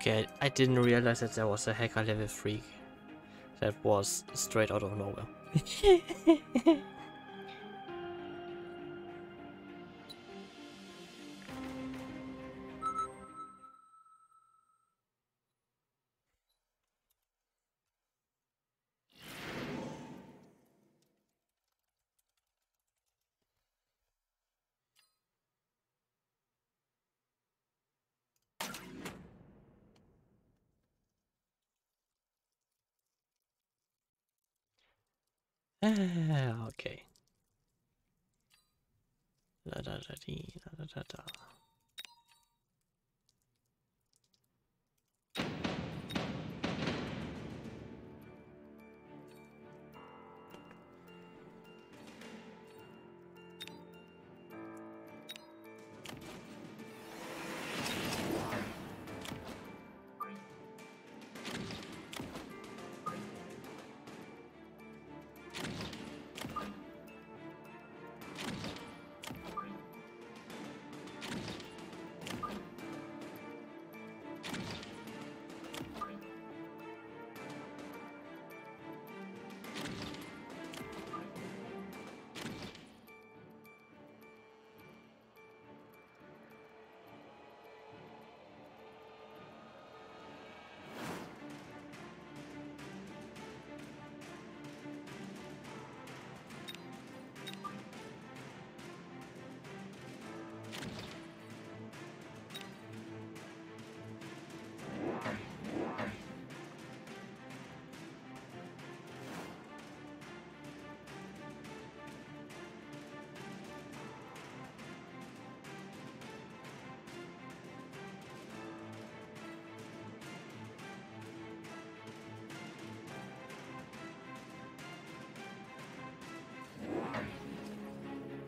Okay, I, didn't realize that there was a hacker level 3 that was straight out of nowhere. okay. Da da da dee, da da da da.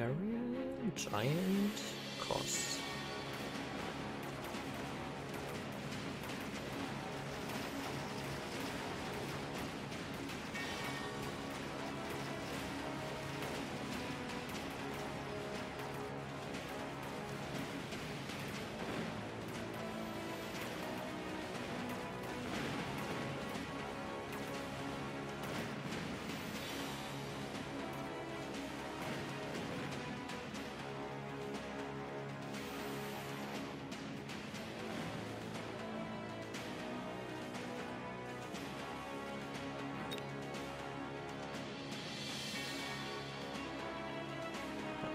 Area giant costs.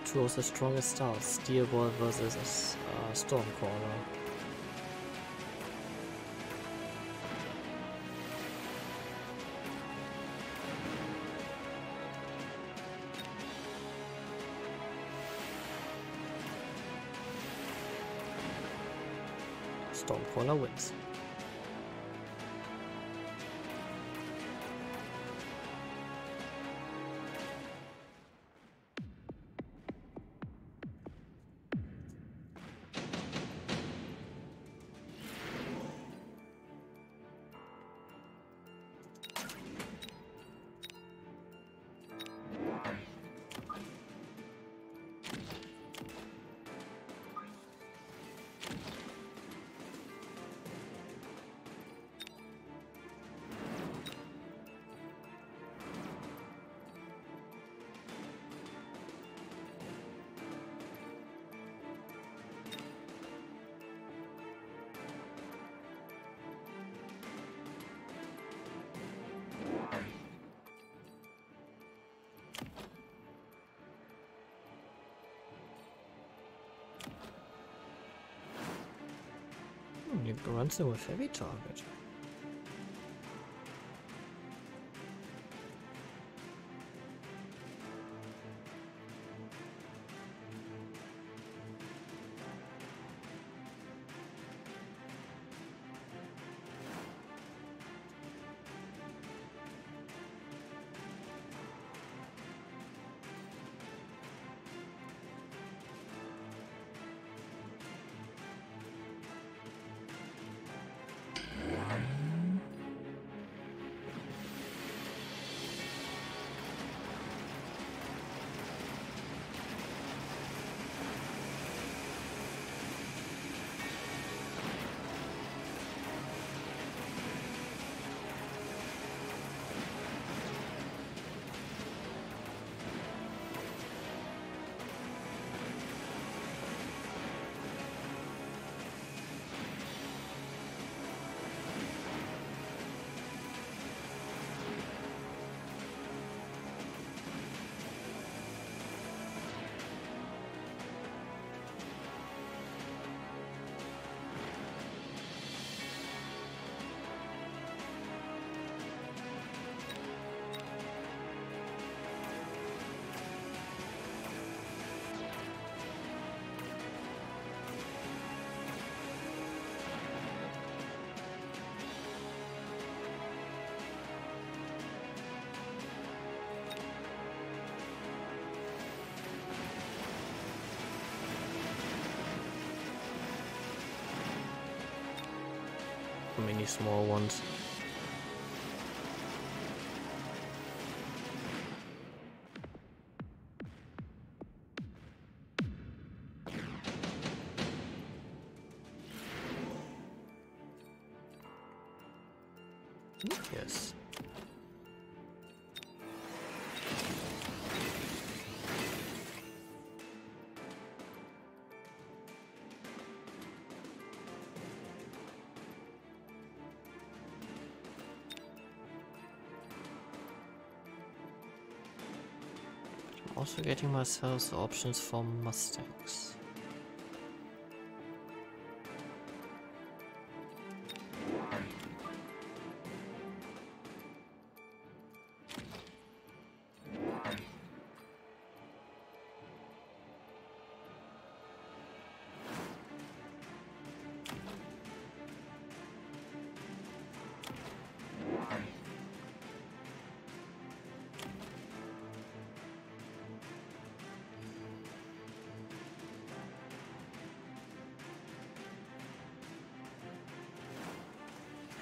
Two of the strongest stars, Steel Ball versus uh, Stormcaller. Stormcaller wins. Hmm, you runs them with heavy target. Many small ones. Yes. Also getting myself the options for Mustangs.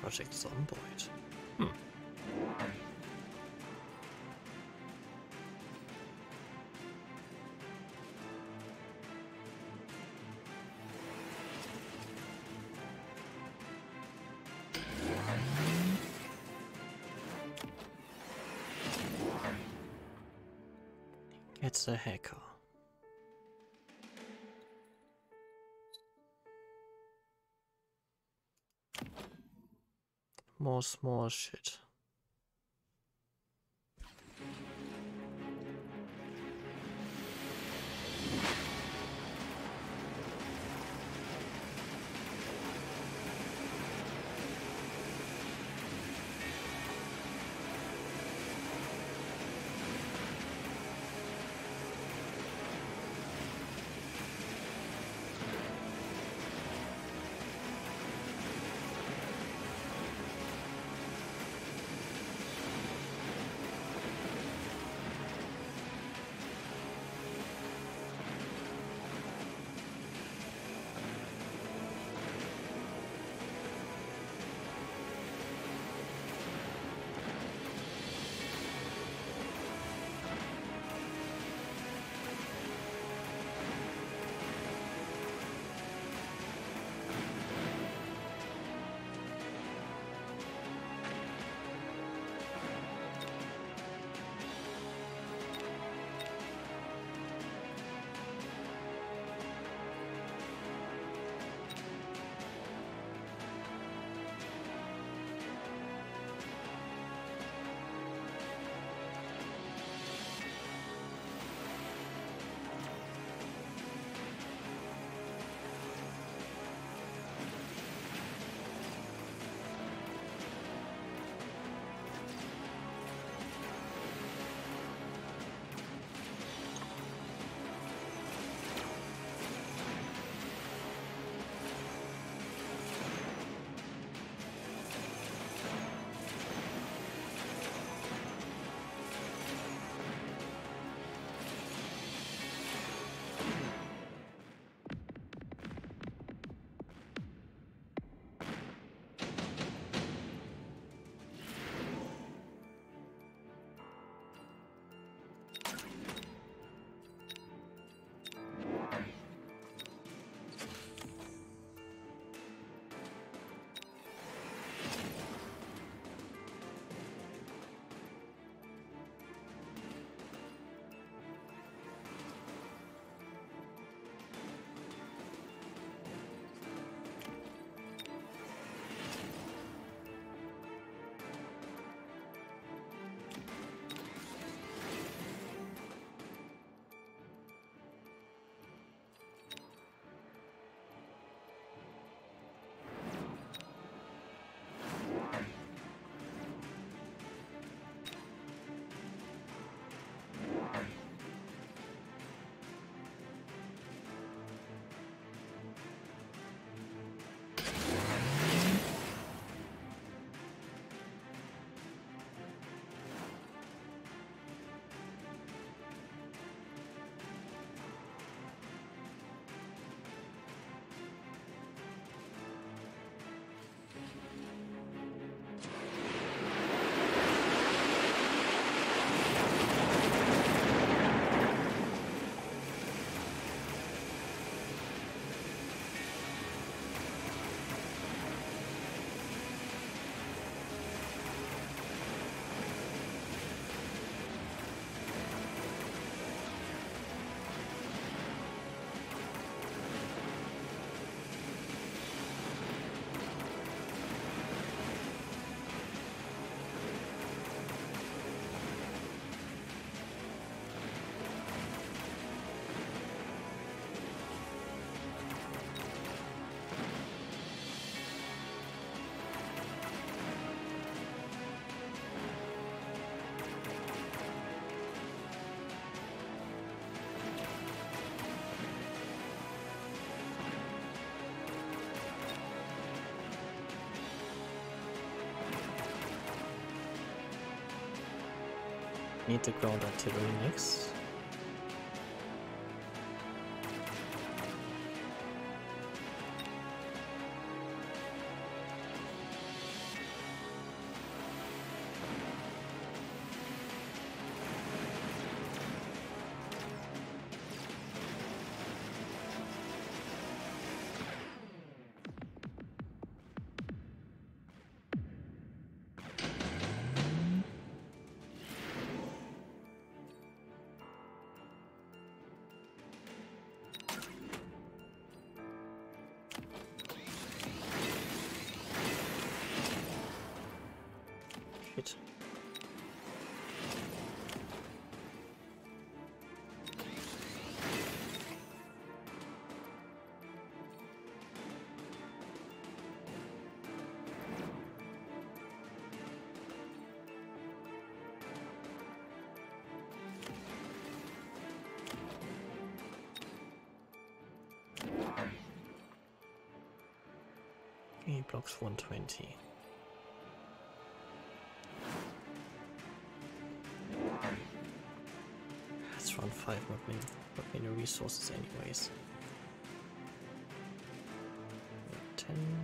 Project Zomboid. Hmm. It's a hacker. More small shit. Need to the ground artillery next. He blocks 120. That's around 5 not many, not many resources anyways. 10.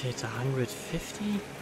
Shit, 150?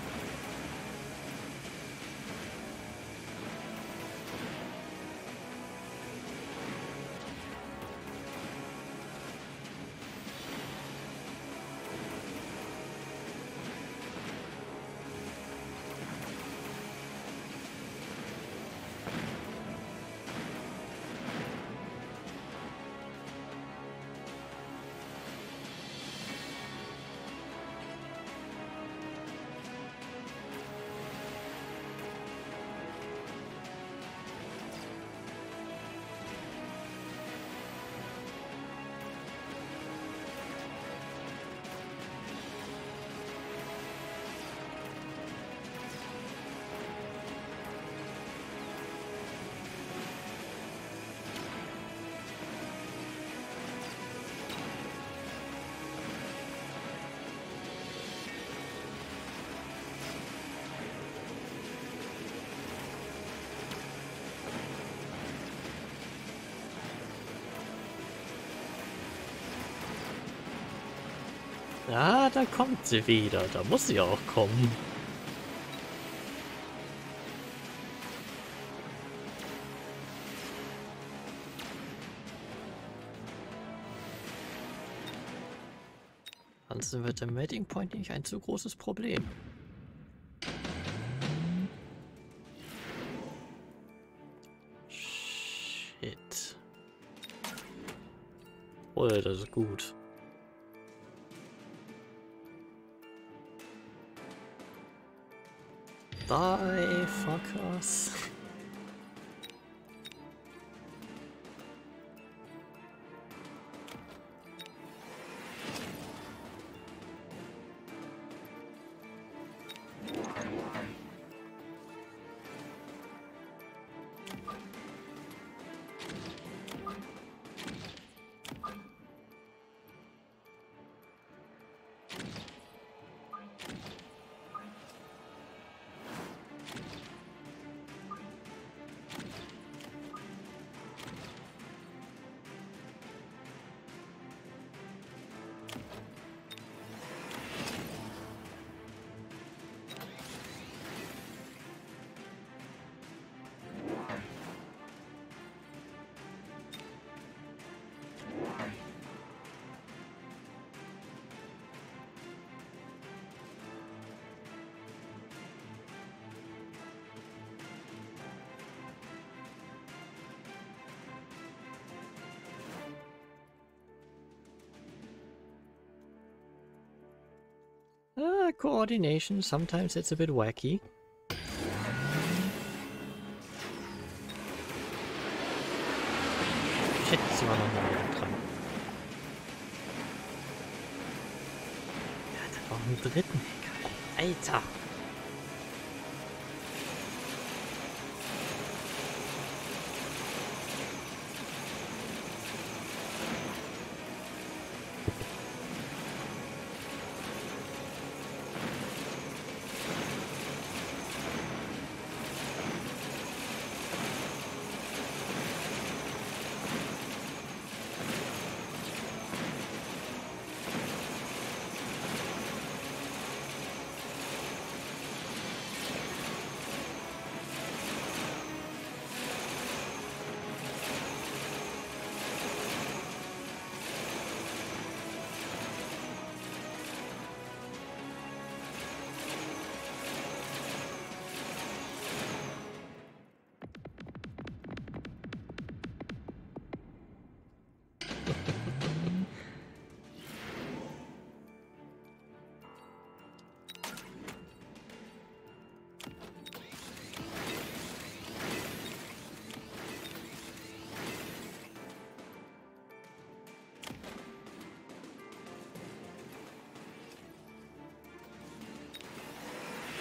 Ah, da kommt sie wieder. Da muss sie auch kommen. Ansonsten wird der Meeting Point nicht ein zu großes Problem. Shit. Oh, das ist gut. Die, fuckers. Yeah, coordination. Sometimes it's a bit wacky. Shit, sie war noch dran. Ja, da war einen dritten Hacker. Alter.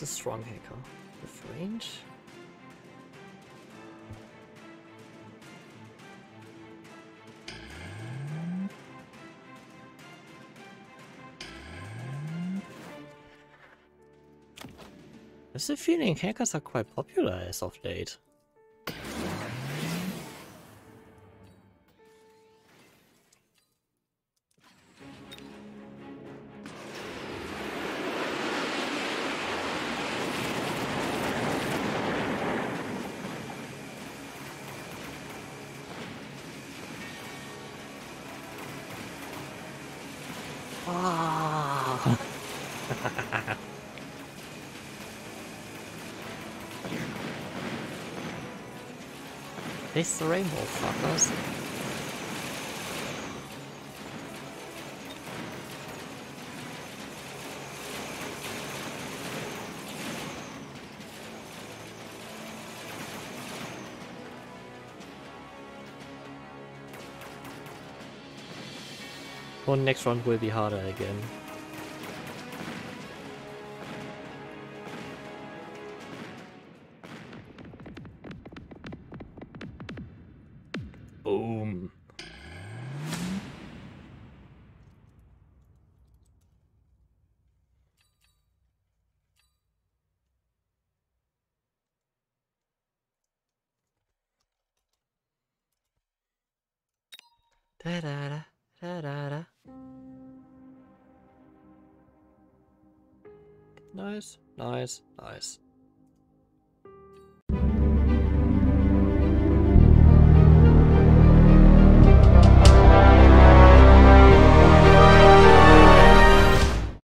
A strong hacker. With range? There's a feeling hackers are quite popular as of late. This rainbow fuckers. One next round will be harder again. Boom. Da da da da da da. Nice, nice, nice.